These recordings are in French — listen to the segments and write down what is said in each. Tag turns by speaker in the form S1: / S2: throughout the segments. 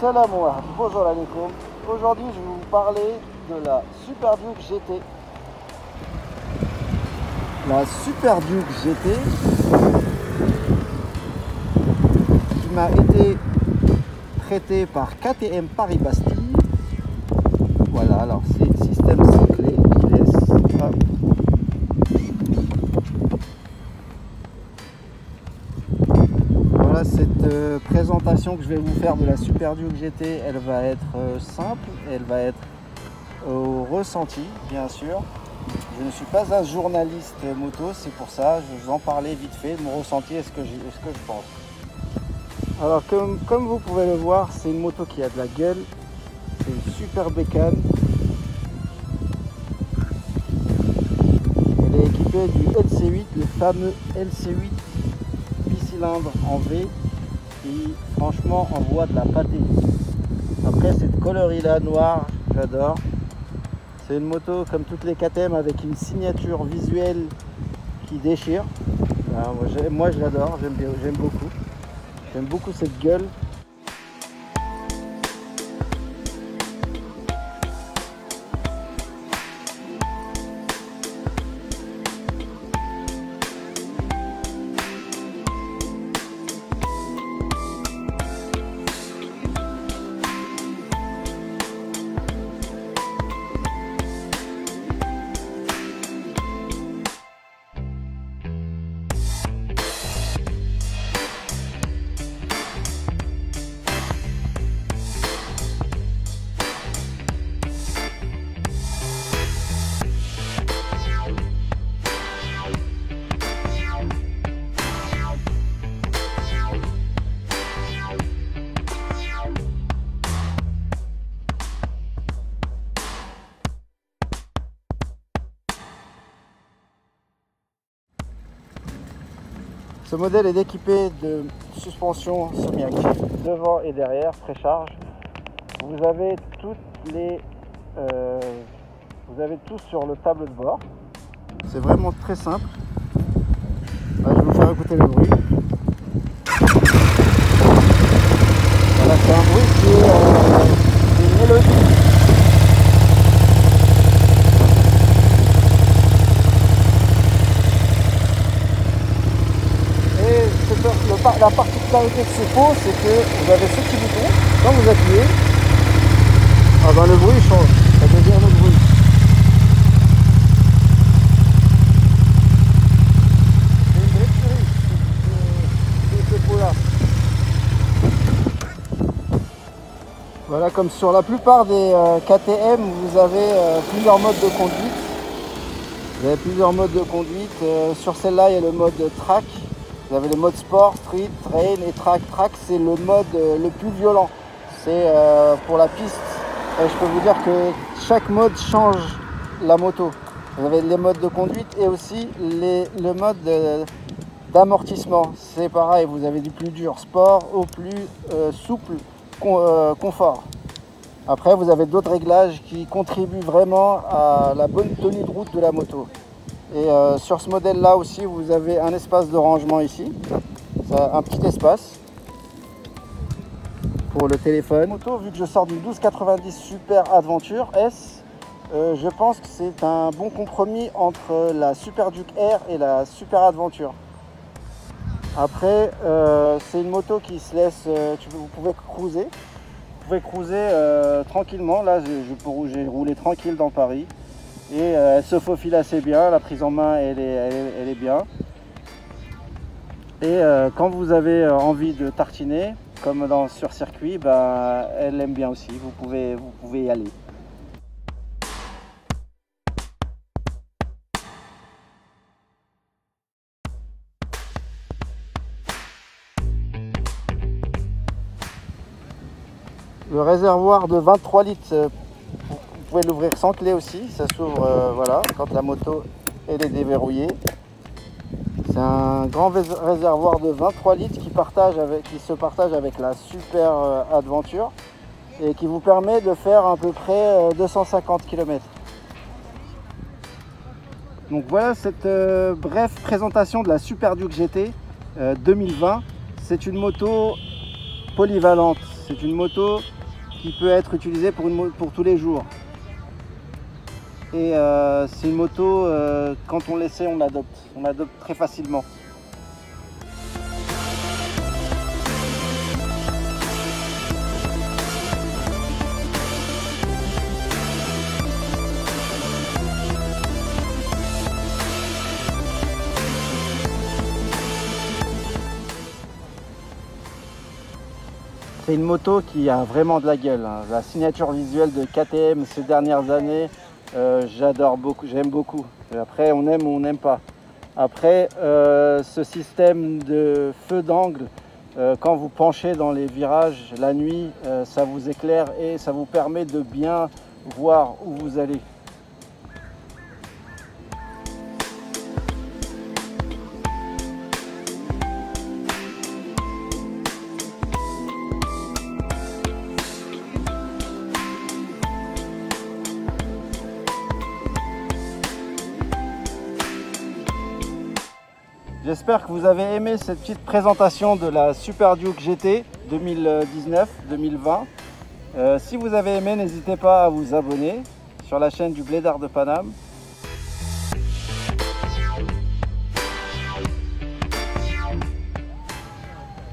S1: Salam. Bonjour alaikum. Aujourd'hui, je vais vous parler de la Super Duke GT. La Super Duke GT qui m'a été traitée par KTM Paris Bastille. Voilà, alors c'est système cyclé qui laisse. hop. Voilà cette euh, que je vais vous faire de la Super Duke GT, elle va être euh, simple, elle va être au ressenti bien sûr. Je ne suis pas un journaliste moto, c'est pour ça, je vous en parlais vite fait de mon ressenti et ce que, ce que je pense. Alors comme, comme vous pouvez le voir, c'est une moto qui a de la gueule, c'est une super bécane. Elle est équipée du LC8, le fameux LC8 bicylindre en V franchement envoie de la pâtée. Après cette coloris là noire, j'adore. C'est une moto comme toutes les KTM avec une signature visuelle qui déchire. Ah, moi, je l'adore, j'aime beaucoup. J'aime beaucoup cette gueule. Ce modèle est équipé de suspension semi-active devant et derrière, précharge. Vous avez toutes les, euh, vous avez tout sur le tableau de bord. C'est vraiment très simple. Là, je vais vous faire écouter le bruit. Voilà, c'est un bruit qui est, euh, est mélodique. Et c'est le- le par- la particularité de ces pots, c'est que vous avez ce petit bouton, quand vous appuyez, ah ben le bruit change, ça devient un autre bruit. Voilà, comme sur la plupart des euh, KTM, vous avez euh, plusieurs modes de conduite. Vous avez plusieurs modes de conduite. Euh, sur celle-là, il y a le mode track. Vous avez le mode sport, street, train et track. Track, c'est le mode euh, le plus violent. C'est euh, pour la piste. Je peux vous dire que chaque mode change la moto. Vous avez les modes de conduite et aussi les- le mode de- d'amortissement. C'est pareil, vous avez du plus dur sport au plus euh, souple con- euh, confort. Après, vous avez d'autres réglages qui contribuent vraiment à la bonne tenue de route de la moto. Et euh, sur ce modèle-là aussi, vous avez un espace de rangement ici. Un petit espace pour le téléphone. Moto, vu que je sors d'une 1290 Super Adventure S, euh, je pense que c'est un bon compromis entre la Super Duke R et la Super Adventure. Après, euh, c'est une moto qui se laisse, vous pouvez cruiser. Vous pouvez cruiser tranquillement. Là, j'ai roulé tranquille dans Paris. Et euh, elle se faufile assez bien. La prise en main, elle est, bien. Et euh, quand vous avez euh, envie de tartiner, comme dans, sur circuit, bah, elle aime bien aussi. Vous pouvez, vous pouvez y aller. Le réservoir de 23 litres, pouvez l'ouvrir sans clé aussi. Ça s'ouvre euh, voilà, quand la moto est déverrouillée. C'est un grand réservoir de 23 litres qui, partage avec, qui se partage avec la Super euh, Adventure et qui vous permet de faire à peu près euh, 250 km. Donc voilà cette euh, brève présentation de la Super Duke GT euh, 2020. C'est une moto polyvalente. c'est une moto qui peut être utilisée pour, pour tous les jours. Et euh, c'est une moto, euh, quand on l'essaie, on l'adopte. On l'adopte très facilement. C'est une moto qui a vraiment de la gueule. hein. La signature visuelle de KTM ces dernières années, euh, j'adore beaucoup, j'aime beaucoup. Après, on aime ou on n'aime pas. Après, euh, ce système de feu d'angle, euh, quand vous penchez dans les virages la nuit, ça vous éclaire et ça vous permet de bien voir où vous allez. J'espère que vous avez aimé cette petite présentation de la Super Duke GT 2019-2020. Euh, si vous avez aimé, n'hésitez pas à vous abonner sur la chaîne du Blédard de Paname.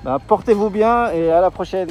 S1: Ben, Portez-vous bien et à la prochaine